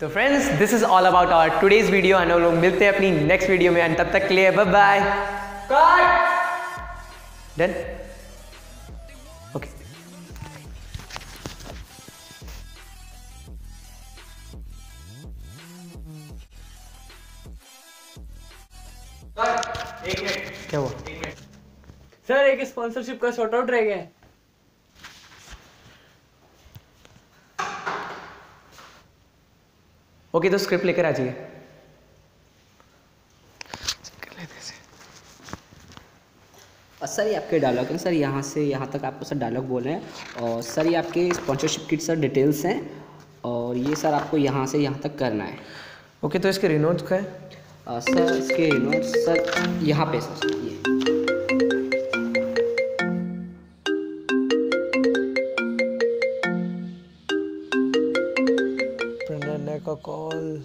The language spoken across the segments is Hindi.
तो friends this is all about our today's video हम लोग मिलते हैं अपनी नेक्स्ट वीडियो में एंड तब तक के लिए बाय बाय डन ओके क्या हुआ? सर एक स्पॉन्सरशिप का शॉर्ट आउट रह गया है। ओके तो स्क्रिप्ट लेकर आ जाइए। और सर ये आपके डायलॉग हैं। सर यहाँ से यहाँ तक आपको सर डायलॉग बोले हैं और सर ये आपके स्पॉन्सरशिप की सर डिटेल्स हैं और ये सर आपको यहाँ से यहाँ तक करना है। ओके तो इसके रिनोट्स का है? सर इसके नोट्स सर यहाँ पे सर ये। प्रणय का कॉल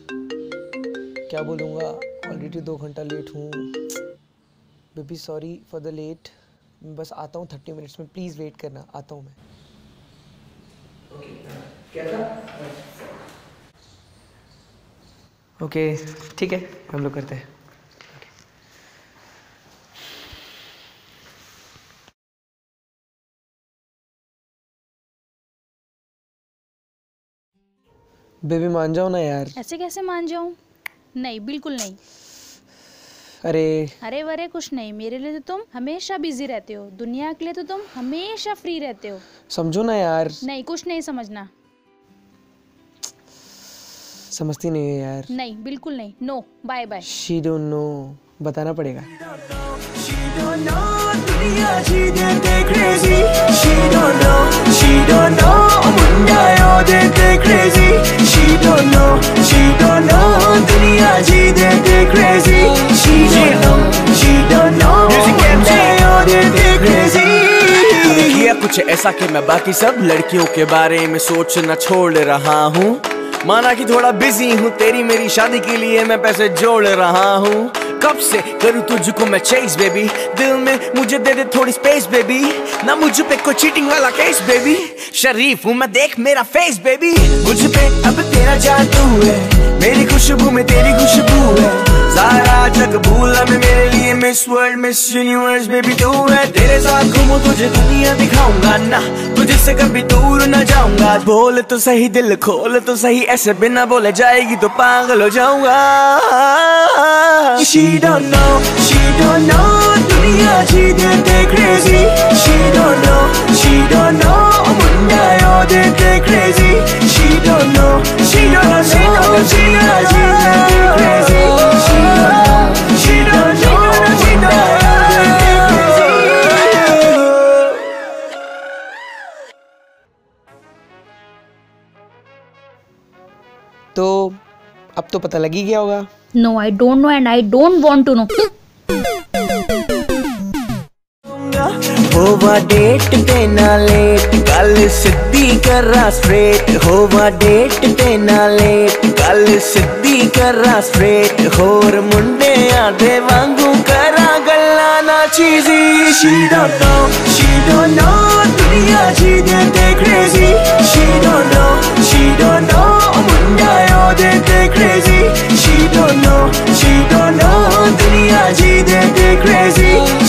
क्या बोलूँगा? ऑलरेडी दो घंटा लेट हूँ। Baby sorry for the late मैं बस आता हूँ थर्टी मिनट्स में. प्लीज़ वेट करना. आता हूँ मैं। ओके ठीक है. हम लोग करते हैं। बेबी मान जाओ ना यार। ऐसे कैसे मान जाऊँ? नहीं बिल्कुल नहीं। अरे। अरे वरे कुछ नहीं। मेरे लिए तो तुम हमेशा बिज़ी रहते हो। दुनिया के लिए तो तुम हमेशा फ्री रहते हो। समझो ना यार। नहीं कुछ नहीं समझना। समझती नहीं है यार। नहीं बिल्कुल नहीं। No bye bye she don't know बताना पड़ेगा। She don't know She don't know, crazy crazy. She don't know, she don't know crazy. किया कुछ ऐसा कि मैं बाकी सब लड़कियों के बारे में सोचना छोड़ रहा हूँ। माना कि थोड़ा बिज़ी हूँ तेरी मेरी शादी के लिए मैं पैसे जोड़ रहा हूँ। कब से करूँ तुझको मैं चेस बेबी दिल में मुझे दे दे थोड़ी स्पेस बेबी ना मुझ पे कोई चीटिंग वाला केस बेबी शरीफ हूँ मैं देख मेरा फेस बेबी मुझ पे अब तेरा जादू है। मेरी खुशबू में तेरी खुशबू है। सारा जग भूला मैं मेरे लिए miss world miss universe baby तू है। तेरे साथ घूमू तुझे दुनिया दिखाऊँगा। ना तुझे से कभी दूर न जाऊँगा। बोल तो सही दिल खोल तो सही ऐसे बिना बोले जाएगी तो पागल हो जाऊँगा। She don't know, she don't know दुनिया जी दे दे crazy She don't know, she don't know Munda yo they they crazy तो अब तो पता लग ही गया होगा। No I don't know and I don't want to know होवा डेट ते ना लेट गल सिद्धि करा स्ट्रेट होवा डेट ते ना लेट गल सिद्धि करा स्ट्रेट होर मुंडे आधे वांगू करा गल्ला ना चीजी she don't know she don't know दुनिया जी दे दे क्रेजी शी get crazy.